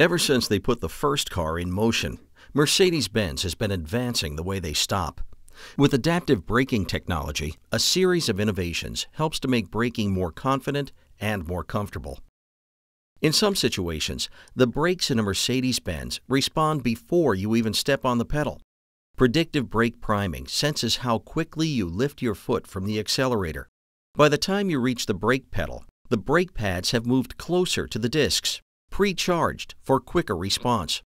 Ever since they put the first car in motion, Mercedes Benz has been advancing the way they stop. With adaptive braking technology, a series of innovations helps to make braking more confident and more comfortable. In some situations, the brakes in a Mercedes Benz respond before you even step on the pedal. Predictive brake priming senses how quickly you lift your foot from the accelerator. By the time you reach the brake pedal, the brake pads have moved closer to the discs, pre-charged for quicker response.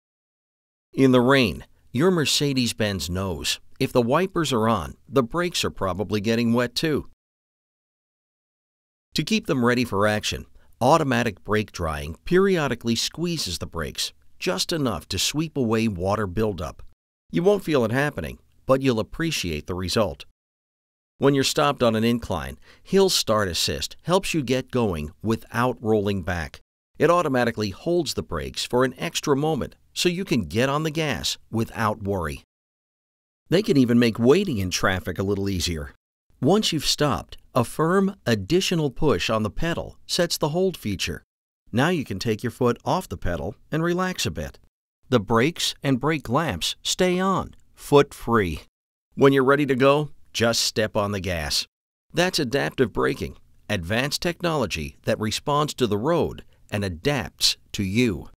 In the rain, your Mercedes Benz knows if the wipers are on, the brakes are probably getting wet too. To keep them ready for action, automatic brake drying periodically squeezes the brakes, just enough to sweep away water buildup. You won't feel it happening, but you'll appreciate the result. When you're stopped on an incline, Hill Start Assist helps you get going without rolling back. It automatically holds the brakes for an extra moment so you can get on the gas without worry. They can even make waiting in traffic a little easier. Once you've stopped, a firm additional push on the pedal sets the hold feature. Now you can take your foot off the pedal and relax a bit. The brakes and brake lamps stay on, foot free. When you're ready to go, just step on the gas. That's adaptive braking, advanced technology that responds to the road and adapts to you.